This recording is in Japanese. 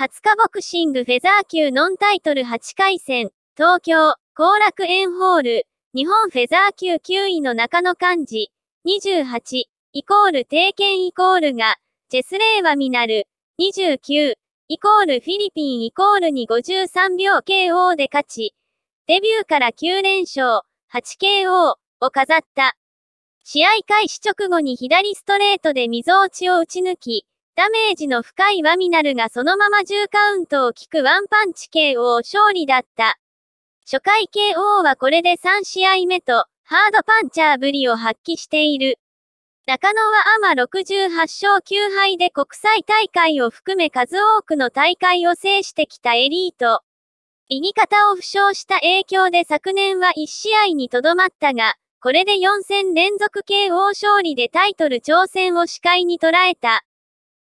20日ボクシングフェザー級ノンタイトル8回戦、東京、後楽園ホール、日本フェザー級9位の中野漢字、28、イコール定見イコールが、ジェスレーワミナル、29、イコールフィリピンイコールに53秒 KO で勝ち、デビューから9連勝、8KO を飾った。試合開始直後に左ストレートで溝落ちを打ち抜き、ダメージの深いワミナルがそのまま10カウントを効くワンパンチ KO 勝利だった。初回 KO はこれで3試合目と、ハードパンチャーぶりを発揮している。中野はアマ68勝9敗で国際大会を含め数多くの大会を制してきたエリート。右肩を負傷した影響で昨年は1試合にとどまったが、これで4戦連続 KO 勝利でタイトル挑戦を視界に捉えた。